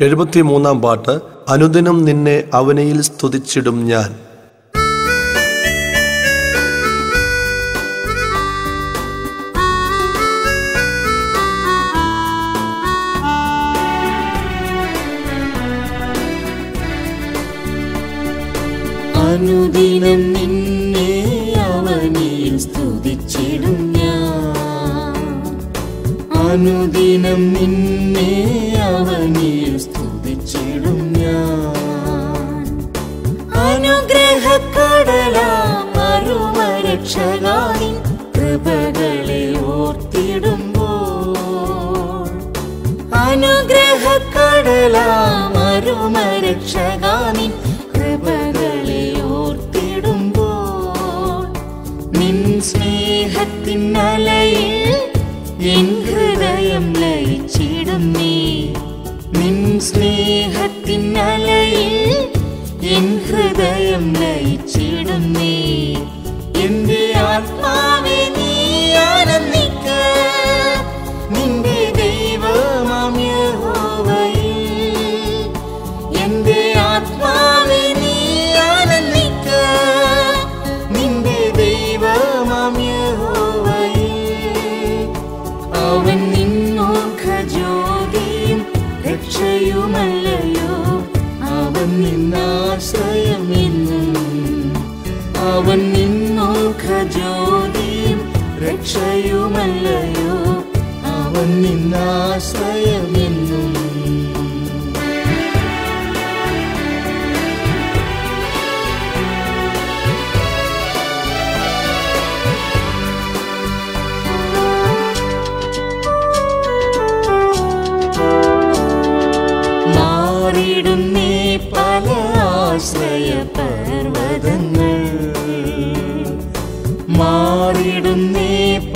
എഴുപത്തിമൂന്നാം പാട്ട് അനുദിനം നിന്നെ അവനയിൽ സ്തുതിച്ചിടും ഞാൻ. അനുദിനം നിന്നെ അവനിൽ സ്തുതിച്ചിടും ഞാൻ. അനുദിനം നിന്നെ അവനിൽ അരുമരക്ഷകാനിൻ കൃപകളെ ഓർത്തിടുമ്പോൾ. അനുഗ്രഹക്കടലാം അരുമരക്ഷകാനിൻ കൃപകളെ ഓർത്തിടുമ്പോൾ. നിൻ സ്നേഹത്തിൻ അലയിൽ എൻ ഹൃദയം ലയിച്ചിടും നിൻ സ്നേഹത്തിൻ അലയിൽ എൻ ഹൃദയം ലയിച്ചിടും transforming നിന്നോർക്ക ജ്യോതിയും രക്ഷയുമല്ലയോ അവൻ നിന്നാശ്രയം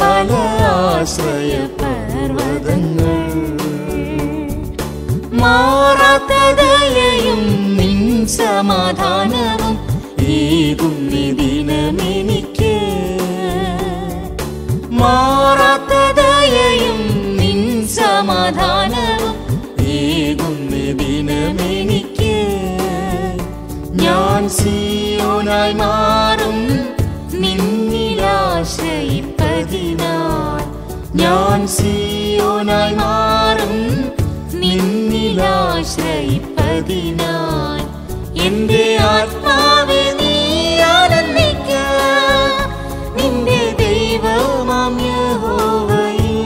പല ആശ്രയ പർവതങ്ങൾ മാറാത്തതയും നിൻ സമാധാനവും ഏകും ദിനമെനിക്ക്. മാറാത്തതയും നിൻ സമാധാനവും ഏകും ദിനമെനിക്ക്. ഞാൻ സിയോനായി മാറും ഞാൻ സിയോനായി മാറും നിന്നിലാശ്രയിപ്പതിനാൽ എന്റെ ആത്മാവെ നീ ആനന്ദിക്ക നിന്റെ ദൈവമാം യഹോവയിൽ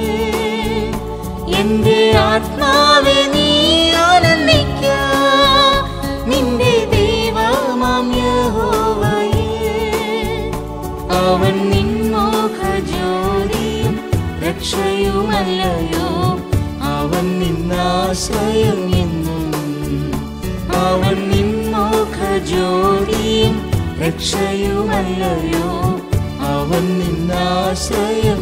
എന്റെ ആത്മാവെ നീ ആനന്ദിക്ക രക്ഷയുമല്ലയോ അവൻ നിന്നാശ്രയം എന്നും അവൻ നിന്നോഖ ജ്യോതിയും രക്ഷയുമല്ലയോ അവൻ നിന്നാശ്രയം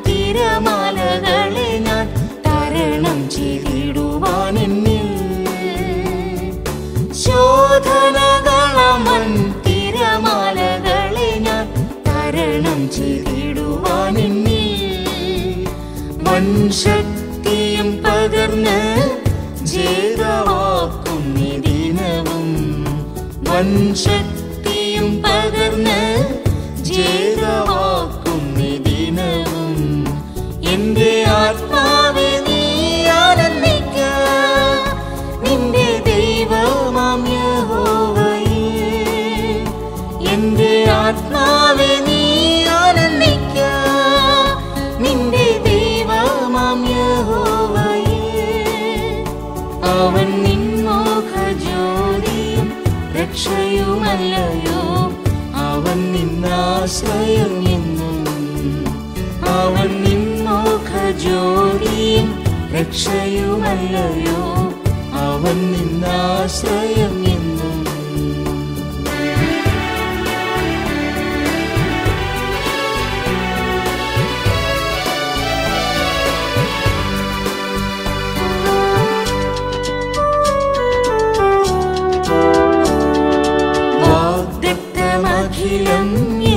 വൻ ശക്തിയും പകർന്ന് ജേതവാക്കും ദിനവും. എന്റെ ആത്മാവെ നീ ആനന്ദിക്ക. നിന്റെ ദൈവമാം യഹോവയിൽ എന്റെ ആത്മാവെ നീ ആനന്ദിക്ക. രക്ഷയുമല്ലയോ? അവൻ നിന്നാശ്രയം എന്നും അവൻ നിന്നോഖ नियम् രക്ഷയുമല്ലയോ? അവൻ നിന്നാശ്രയം 一轮明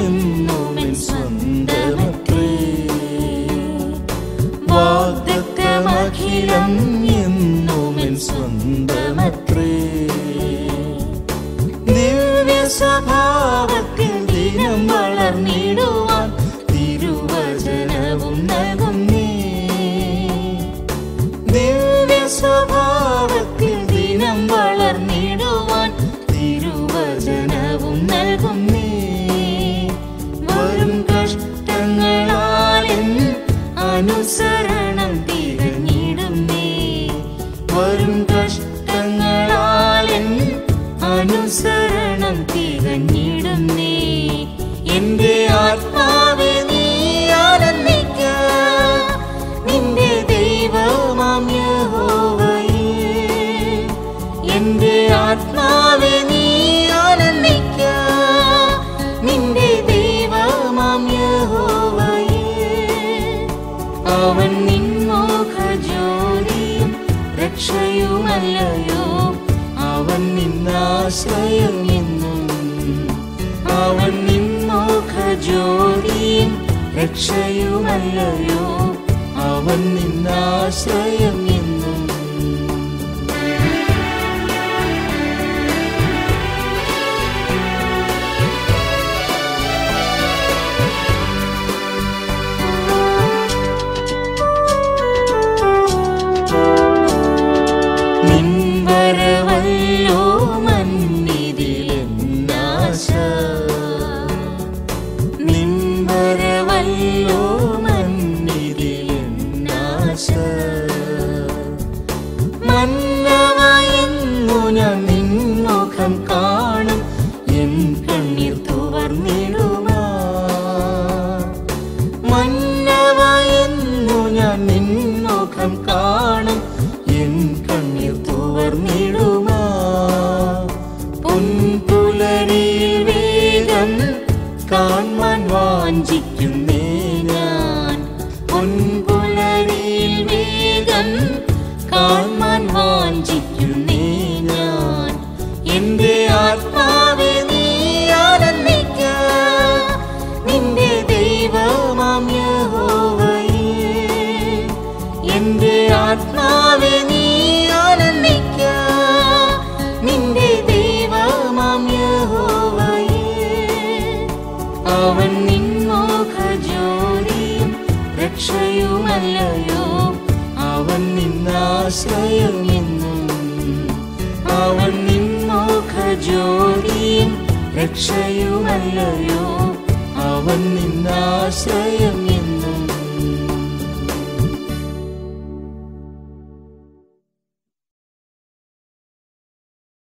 será. अक्षयन् निश्रयम् जोडी रक्षयुमयन् निश्रयमि മന്നമയങ്ങു ഞാൻ നിൻമുഖം കാണും. എൻ കണ്ണീർ തുവർന്നിടുമാ? മന്നമയങ്ങു ഞാൻ കാണും. എൻ കണ്ണീർ Benji, you. ജ്യോതിയും രക്ഷയുമല്ലയോ? അവൻ നിന്നാശ്രയം